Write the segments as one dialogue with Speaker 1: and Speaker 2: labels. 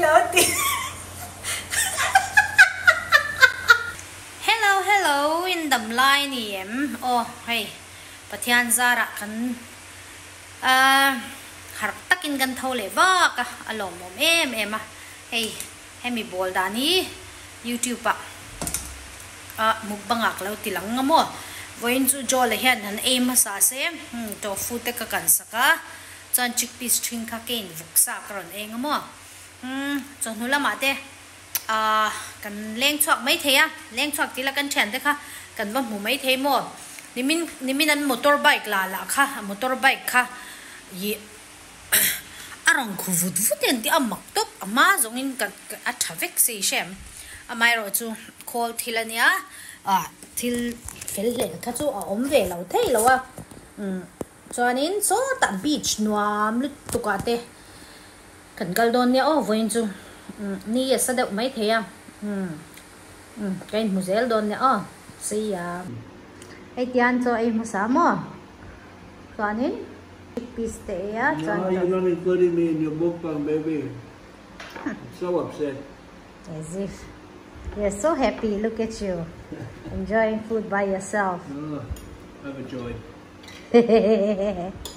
Speaker 1: lo hello hello in the line em. Oh hey pathian zara kan. À, har takin kan thâu lệ wa à alo mom em em à. hey hemi bol dani youtube à. à, pa a mukbangak lâu tilang ngamo voin chu jo le hian han aim sa se. Hm to fu te ka kan saka chan chickpea string kha kein vuk sa um cho nó là mà thế à cần lên chọc mấy thế á, lên chọc thì là cần chèn thế kha? Cần bấm mù mấy thế mò nếu mình nếu mình ăn motor bike là là kha? À, motor bike kha? Gì? À rằng khu vực vút tiền thì âm mặc tốt. À, má giống như cái cái traffic gì xem. À mai rồi chú call thì là nha, à thì phải lên các chú. À, Ở ôm về lâu thế lâu à um cho nên số tạm beach nuam lúc tụ cả thế kan kal don nia o voin chu ni ya sa deuh mai theya um um kain muzel don nia o sei ya ai tian cho ai mu sa mo chuanin piece te ya
Speaker 2: No, you're not including me in your mukbang, baby. so upset.
Speaker 1: as if you're so happy look at you. Enjoying food by yourself.
Speaker 2: Oh, overjoyed.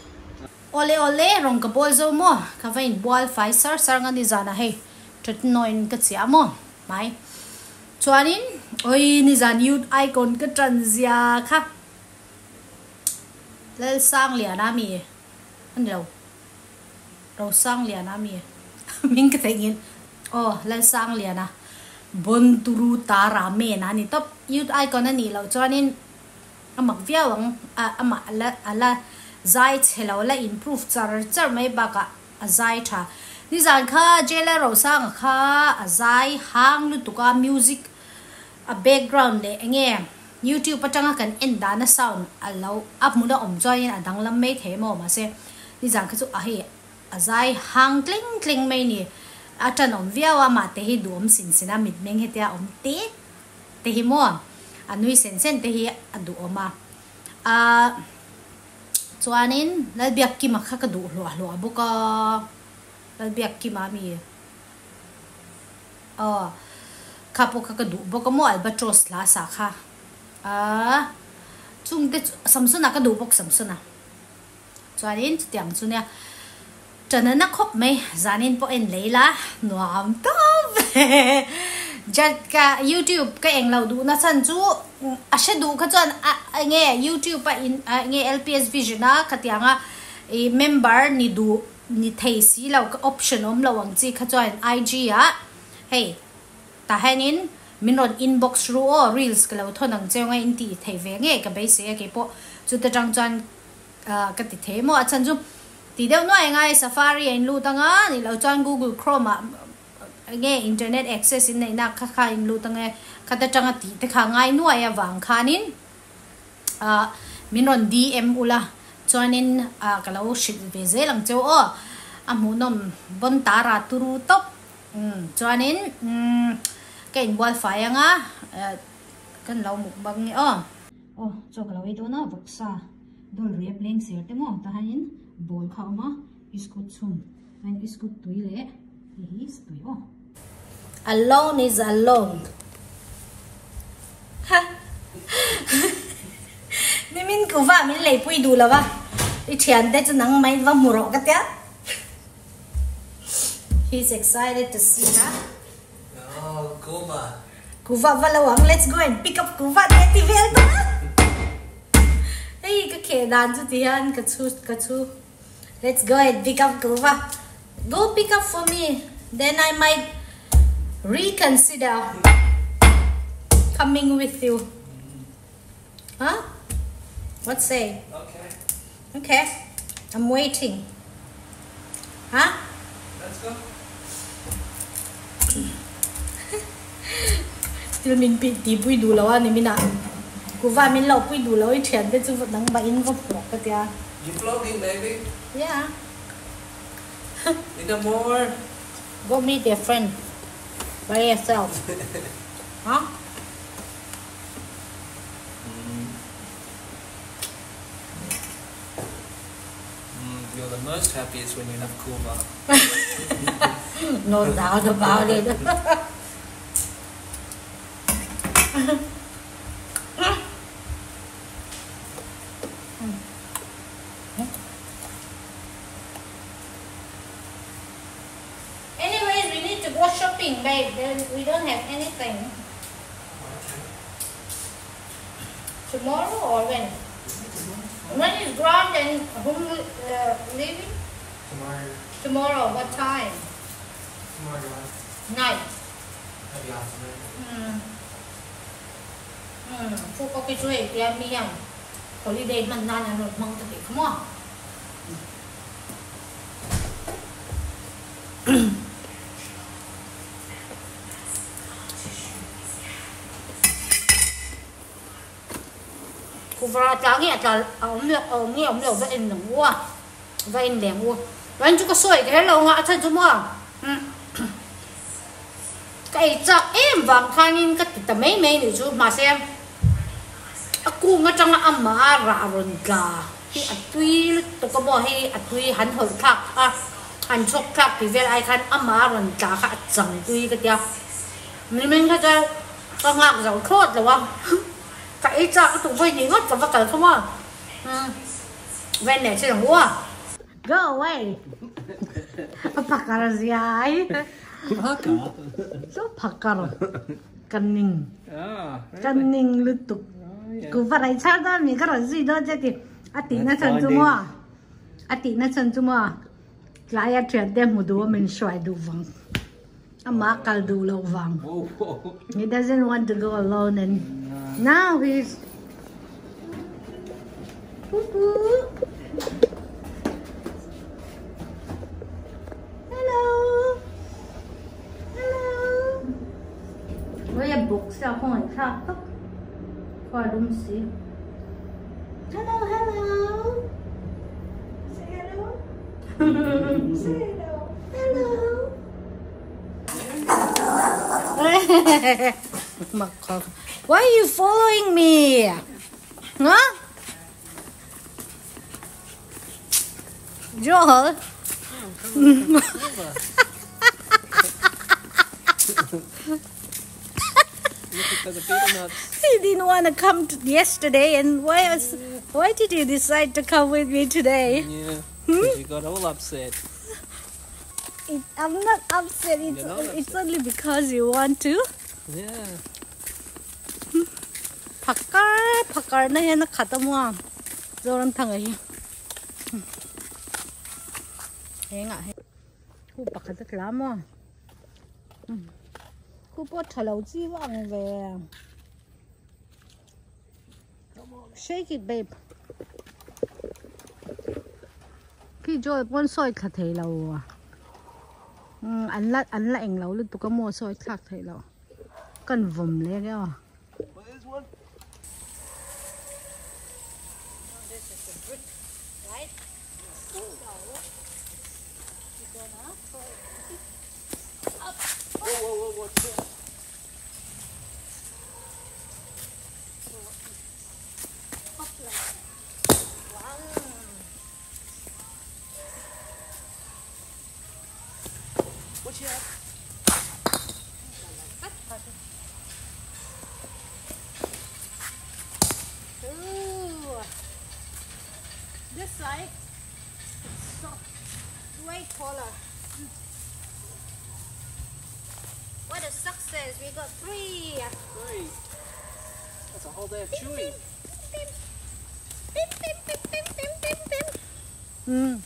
Speaker 1: ole ole, rong ka bol zo mo. Ka vain bol fai sar sar nga ni zana he tut noin ka chia mo. Mai. Chuanin, oi, ni zan youth icon ka tran zia kha. Lel sang lia na mi an lo ro sang lia na mi e. cái ka tengin oh lel sang lia na. Bon turu ta ra me na ni top. Youth icon na ni lo chuanin, amak viawang ama, ala ala zai chelo la improve char char mai baka a zai tha ni zan kha jela ro sang kha a zai hang lu tuka music a background le enge youtube patanga kan en dana sound alo up muda om join a dang lam mai the mo ma se ni zan kha chu a he a zai hang kling kling mai ni a tan om via wa ma te hi duom sin sina mit meng he tia om te te hi mo anui sen sen te hi adu oma a uh, chuanin lal biak ki ma kha ka du hlo hlo buka lal biak ki ma mi. Ờ kha po kha ka du boka mo albatros la sa kha. A. Chung te samsuna ka du bok samsuna. Chuanin tiang chu ne chana na khop mày zanin po en leila nuam top jat Dạ, ka youtube ka eng lo du na san chu a she du kha chon a nge youtube pa in à, a nge lps vision a khatianga e member ni du ni thei si lo ka option om lo ang chi kha chuan ig a hey, ta hanin min inbox ru o reels ka lo thonang ang in ti thei ve nge ka bai se ke po chu ta chang chuan ka ti the mo a chan chu ti deuh noi ngai safari in lu tanga ni lo chan google chrome nghe internet access in này na khá khá in lu tanga khata changa ti ngay nu ai à nuai khá nín. À mình còn dm ula à cái lâu shit về ze lang châu o à mu nom bon tara turu top ừ, um nên ừ, um in wifi anga lâu một muk nghe ô ô cho cái lâu ấy đó na vok xa, đôi riep lên xe te mo ta hanin bol khao mà iskut sum, anh iskut tuổi le hi is tui o alone is alone ha ni min ku va min lei pui du la va i thian te chu nang mai va muro ka tia he's excited to see her
Speaker 3: Oh, Cuba.
Speaker 1: Kuva valawang, let's go and pick up Kuva Teti Velda. Hey, ka khe dan chu tian ka chu ka chu. Let's go and pick up Kuva. Go pick up for me. Then I might reconsider coming with you. Huh? What say?
Speaker 3: Okay,
Speaker 1: Okay. I'm waiting. Huh?
Speaker 3: let's go.
Speaker 1: Til min pi ti pui du lawa ni mina. Kuva min lo pui du lawa i thian te chu nang ba in va pro ka tia.
Speaker 3: You floating, baby?
Speaker 1: Yeah.
Speaker 3: Need more?
Speaker 1: Go meet your friend by yourself. huh?
Speaker 3: Mm, you're the most happiest when you have kuba.
Speaker 1: no doubt about it we don't have anything. Tomorrow or when? When is it's ground and who will uh, leaving?
Speaker 3: Tomorrow.
Speaker 1: Tomorrow, what time?
Speaker 3: Tomorrow
Speaker 1: night.
Speaker 3: Maybe afternoon.
Speaker 1: Mm. Mm. Holiday. Come on. và ta nghe ta ông liệu ờ, ông nghe ông liệu vậy in đồng mua vậy in đèn mua vậy anh chú có soi cái lâu ngã thân chú mua cái chợ em vàng khang in cái tầm mấy mấy nữa chú, mà xem. Aku nga changa ama ra ron ga hi atui to ko mo hi atui han hol thak a han chok thak pi vel ai âm ama ron ga kha chang tui cái tia mình mình ka con ka ngak zau rồi lawa cái chắc tu voi ni ngot ka ba ka khoma ven ne che wa go away. Apa kara ziai
Speaker 2: Haka.
Speaker 1: so pakar kaning
Speaker 3: Ah,
Speaker 1: kaning lutuk ku varai cha da mi ka razi do je ti ati na chan chu mo ati na chan chu mo la ya thia de mu do min shwai du wang ama kal du lo wang
Speaker 3: whoa, whoa.
Speaker 1: he doesn't want to go alone and now he's Poo-poo. Hello. Hello. Với em buộc sao không phải sao tức Coi đúng xí Hello, hello Say hello Say hello Hello Mặc khó Why are you following me? Huh? Joel?
Speaker 3: Look at the betel nuts.
Speaker 1: He didn't want to come to yesterday, and why was, why did you decide to come with me today?
Speaker 3: Yeah.
Speaker 1: Hmm?
Speaker 3: You got all upset.
Speaker 1: It, I'm not upset. It's,
Speaker 3: not upset.
Speaker 1: it's only because you want to.
Speaker 3: Yeah.
Speaker 1: Pakar, pakar na 가다 모아 저런 탕을 Zoran tanga hiya. Hey nga, hey. Ku pakatat la Shake it, babe. Khi joy pon soi khát thấy lâu à. Ừ, anh lát anh lại anh lâu lúc tôi có mua soi khát thấy lâu. Cần vùm lên cái à. 我
Speaker 3: 我我去，我，去。Of chewing.
Speaker 1: Mm.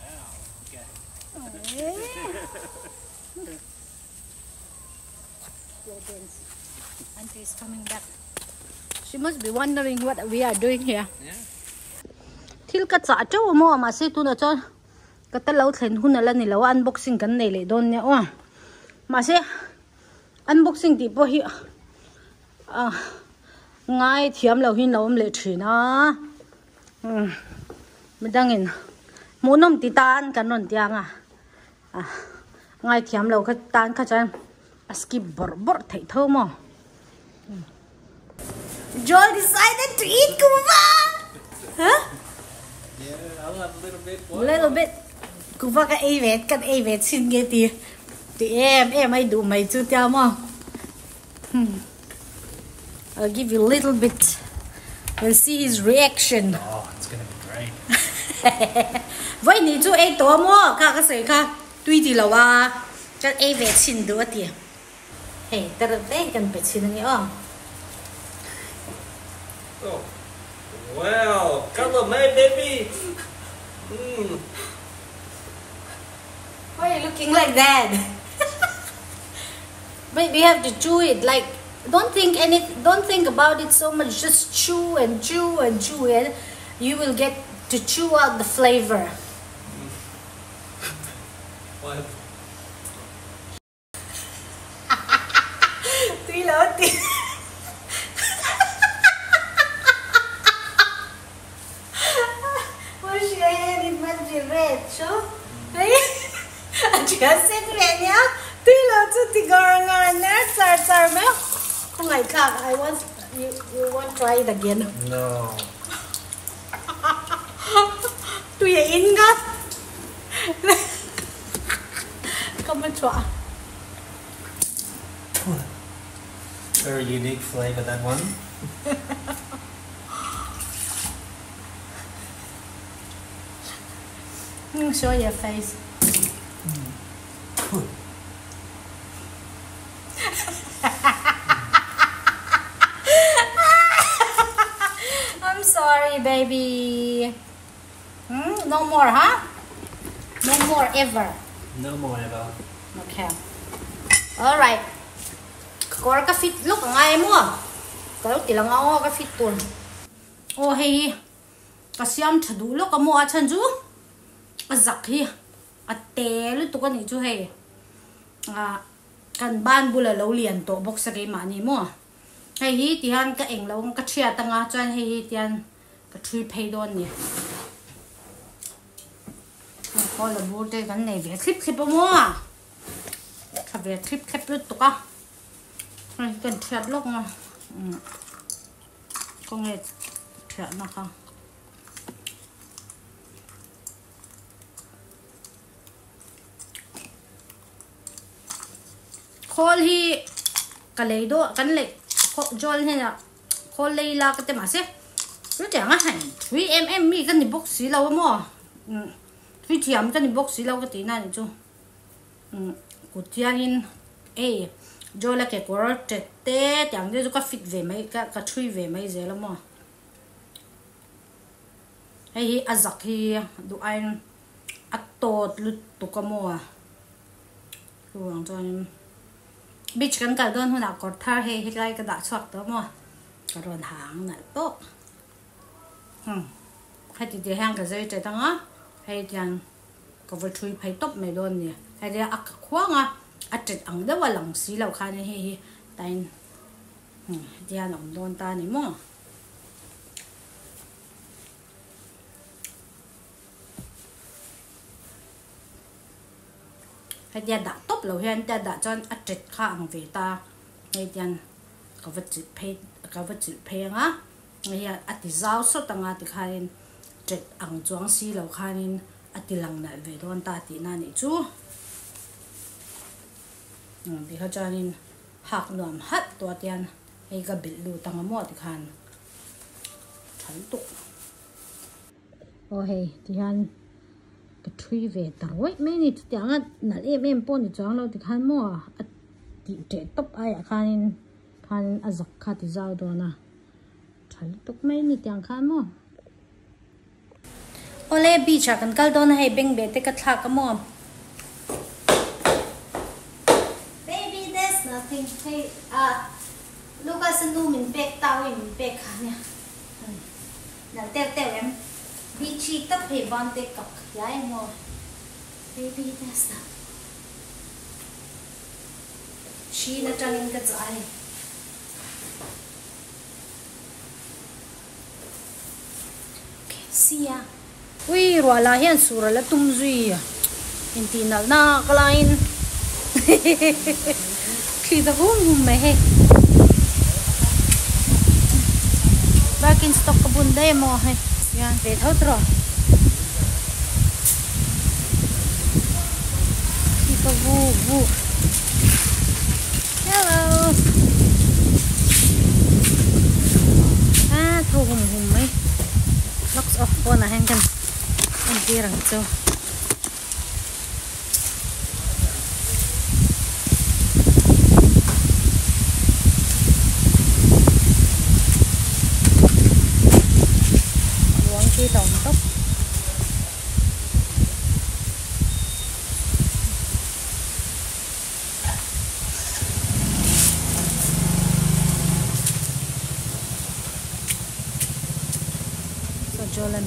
Speaker 3: Wow. Okay.
Speaker 1: Auntie is coming back. She must be wondering what we are doing here.
Speaker 3: Yeah.
Speaker 1: Thil ka cha chaw mo ma se tu na chon. Ka ta lo thlen hun ala ni lo unboxing kan nei le don ne o. Ma se unboxing ti po hi à ngai thiam lo hin lo om le thina. Ừ. Mình đang in muốn nôm tí tan cả non tiang à. À ngai thiam lo ka tan ka chan. Aski bor bor thei tho mo. Joel decided to eat kuva. Huh?
Speaker 3: Yeah, a little bit.
Speaker 1: A little bit. Cũng phải cái A vết, cái A Auntie Em. Em, I do my two tell mo. Hmm. I'll give you a little bit. We'll see his reaction.
Speaker 3: Oh, it's gonna be great.
Speaker 1: Vậy need tố mo more. ka sai ka tuy thì là wa chắc ai về xin được. Hey, tớ được đấy cần phải xin nghe không?
Speaker 3: Oh, wow, color my baby. Mm.
Speaker 1: Why are you looking like that? But we have to chew it like don't think any don't think about it so much just chew and chew and chew it you will get to chew out the flavor
Speaker 3: What?
Speaker 1: You want try it again.
Speaker 3: No.
Speaker 1: Tuy là in ngon. Không biết chọn.
Speaker 3: Very unique flavor, that one.
Speaker 1: Mm, Show your face. I'm sorry, baby. Hmm? No more, huh? No more ever.
Speaker 3: No more ever.
Speaker 1: Okay. Alright. Có cái fit lúc ngay mua. Có lúc thì là ngao cái fit tuần. Ô hey. Cái xiêm thật đủ lúc có mua chân chú. Cái giặc hi. Cái té lúc tụi con này chú hey. À, kan ban bula lo lian to box sa kay mani mo. Hey hi tihan ka eng lo ka chia tanga chan hey hi tihan cái chui pay don nè có là bố đây kan này ve clip clip mo. Ka ve clip clip lu to ka. Ai cần thiat lok ma. Ừ. con Ko nge thiat không? ka. khol hi ka lei do kan le kho jol he na khol lei cái ka te ma cứ chẳng te nga han 3 mm mi cái ni box si lo mo um 3 tiam kan ni box si lo ka ti na ni chu um ku tiang in e jol la ke kor te chẳng tiang de ka fit ve mai ka ka thui ve mai ze lo mo hei hi azak hi du tốt lụt tụ tu ka mo cho em. Biết beach kan đơn don huna có thar hay he cái ka da chhuak to mo ka ron hang này to hay khai ti de cái ka zai te tanga hay tian có vật thui phải top me nè. Hay thì ác khoang á ác chết ăn đâu vào lòng xí kha ni he he tại thì dia nom đồn ta này mo hay thì đã top lâu hiện dia đã cho ăn trệt khá về ta. Hay dia có vật chui phê có vật chui phê á hay ăn thì giao số tăng ăn thì khai chết ăn chuang xí lâu khanin nên ăn thì lằng lại về đoàn ta thì na nị chú thì họ cho nên học nuam hết tua tiền hay cái bị lưu tăng mua thì khai thật tục ôi thì han cái truy về tao ấy mấy nít tiếng á nãy em em bọn đi chọn lâu thì khan mua à thì trẻ tóc ai à khăn khăn à giặc khát thì giáo đó na thấy tóc mấy nít tiếng khăn mua ole bi cha kan kal don hai beng be te ka thla ka mo. Baby there's nothing hey ah Lucas nu min pek tao min pek kha nya na em. Bi chi tap he ban te kap yai mo baby there's not chi na tanin ka chai okay see ya ui rùa là hiện sura là tung duy à in tin nào na cái line khi ta hum hum mẹ he back in stock ka bun day mo he gan về thâu rồi đi có vu vu hello à thâu hùng hùng mấy locks là hang cần anh kia rằng chu luống cái đồng tóc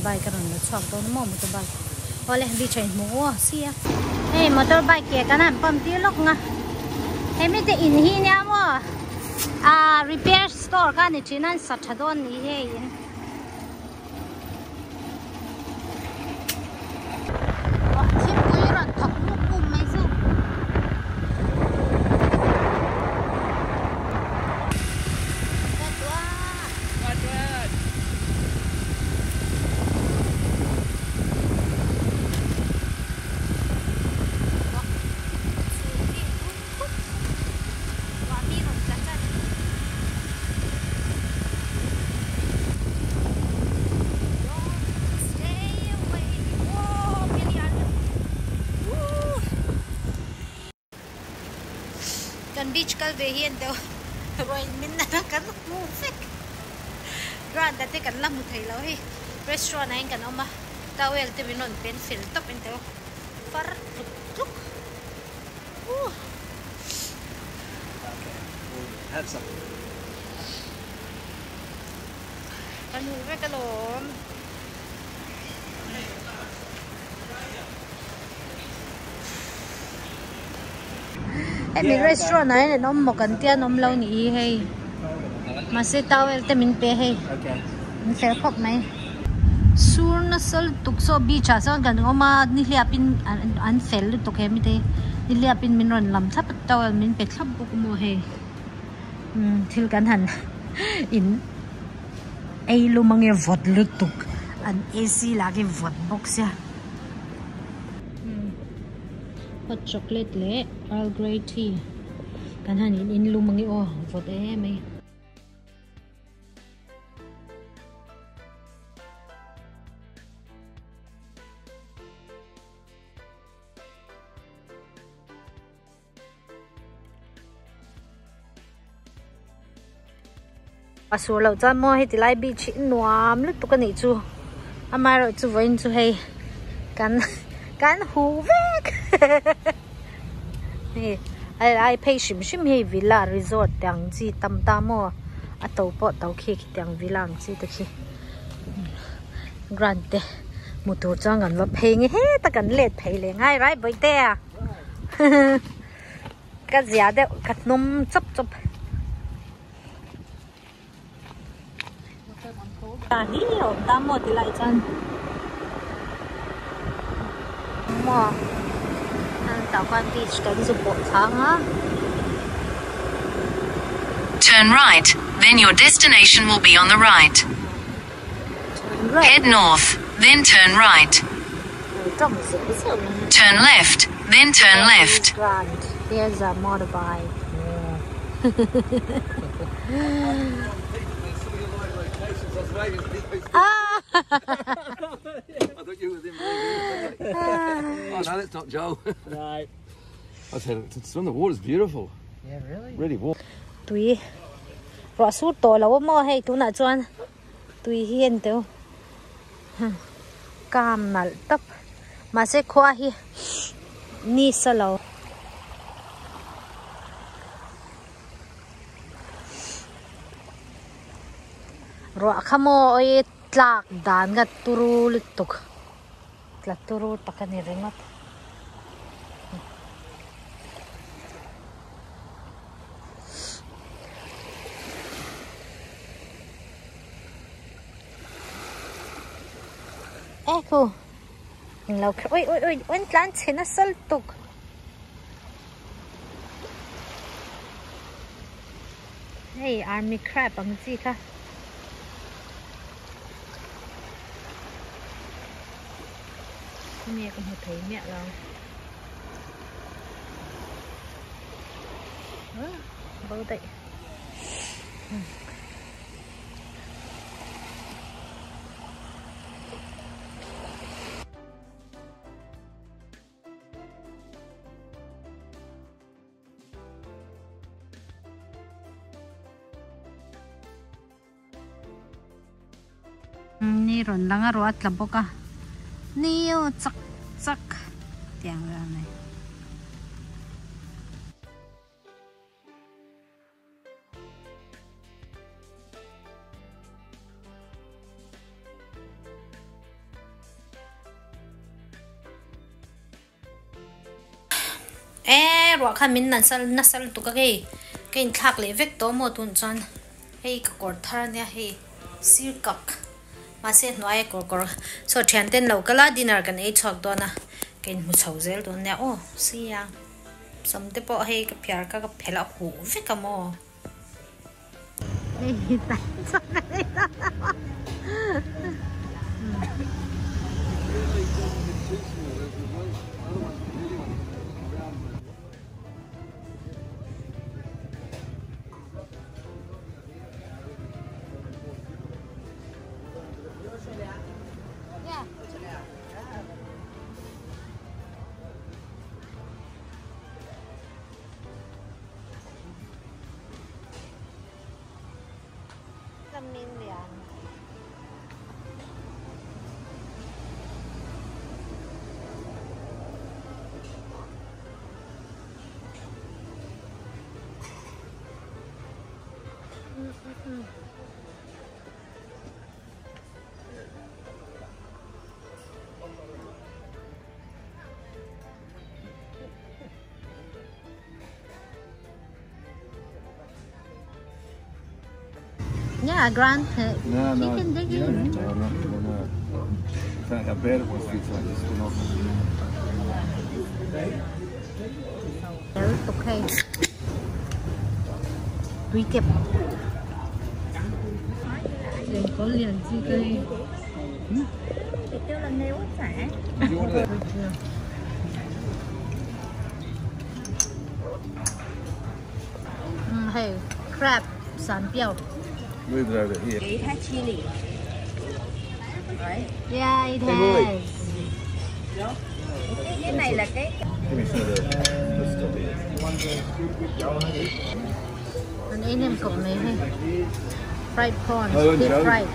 Speaker 1: motorbike Jolan bike ka rin chok to mo motorbike ole di chain mo siya hey motorbike ke kanan pam ti lok nga hey mi te in hi nya mo a repair store ka ni chinan sa thadon ni he in Wah, chim ko yun, thak mo po, may su. Kadwa. kan beach kal ve hian te roi min na kan mu fek ran da te kan lam thei lo hi restaurant ai kan oma tawel te binon pen fil top en te far tuk tuk uh
Speaker 3: Have some.
Speaker 1: kan hu ve ka em mình restaurant này là nó một cần tiền nó lâu nhỉ hay. Mà sẽ tao em tên mình bé hay. Mình sẽ khóc mày sur na sal tuk so bi cha sa gan oma ni lia pin an fel tu ke mi te ni lia pin min ron lam thap tao min pe thap bu ko mo he um thil kan han in. Ei lu mang e vot lu tuk an ac la ke vot box ya hot chocolate le earl grey tea. Kan han in in lu mang e o vot em ấy à số lâu cho mua hết thì lại bị chị nuam lúc tôi cái này chú? À mai rồi chú với chú hay. Cắn cắn hú vét nè ai ai pay sim sim hay villa resort tiếng gì tam tam mo, à tàu po tàu khi tiếng villa gì đó khi. Grande một tổ trang ngắn lo pay nghe hết ta cần lệ pay lệ ngay right bởi thế à cái gì đó cái nôm chấp chấp ta hi tam mo một thì lại chân mua ăn tàu quan beach đánh giúp bộ sáng á
Speaker 4: Turn right, then your destination will be on the right. Head north, then turn right.
Speaker 1: trong dễ dễ
Speaker 4: Turn left, then turn left.
Speaker 1: Grand. Here's a motorbike. ah!
Speaker 3: I thought you were in Oh, no, that's not Joe.
Speaker 2: Right.
Speaker 3: I said, it's when the water's beautiful.
Speaker 2: Yeah, really?
Speaker 3: Really warm.
Speaker 1: tùy rõ suốt tổ là mò hay tu nà chuan tùy hiền tiêu cam nal tấp mà sẽ khoa hi ni sa lo rõ khamo oi tlak dan ga turu lutuk tlak turu takani ringot Echo. Lâu ôi ôi ôi ôi lan trên nó sල් tục. Hey, army crab ang gì ka? mẹ còn không thấy mẹ đâu à, vô tệ. Ừ. ni ron lang aro at labok ah neo chắc chắc tiền ra này. Ê rồi khi mình nãy sal nãy sal tụi cái cái thắc lệ việc tôm mô tuần chọn hey, cái cột thar nha, hey. Siêu cọc mase noai kor kor so thian ten lo kala dinner kan ei chhak do na. Ken mu chhau zel do na o oh, si ya. Sam te po hei ka pyar ka ka phela hu ve ka mo. Ei ta so na Minh liền Mm-mm-mm. Yeah, Grant. Uh,
Speaker 3: no, no,
Speaker 1: chicken digging.
Speaker 3: Yeah, no, no, no, no. It's a
Speaker 1: bear was fit, so I just went off. There okay. Tùy kẹp. Để có liền chi cây.
Speaker 5: thì ừ. kêu là nếu chả.
Speaker 1: Ừ, hey, crab, sán bèo.
Speaker 3: Move it over here.
Speaker 5: Chị hát chili Đấy.
Speaker 1: Yeah it
Speaker 3: Hey,
Speaker 1: has.
Speaker 5: Cái, cái này là cái
Speaker 1: anh ấy nem cục này hay? Fried prawn.
Speaker 3: Oh,
Speaker 1: deep fried.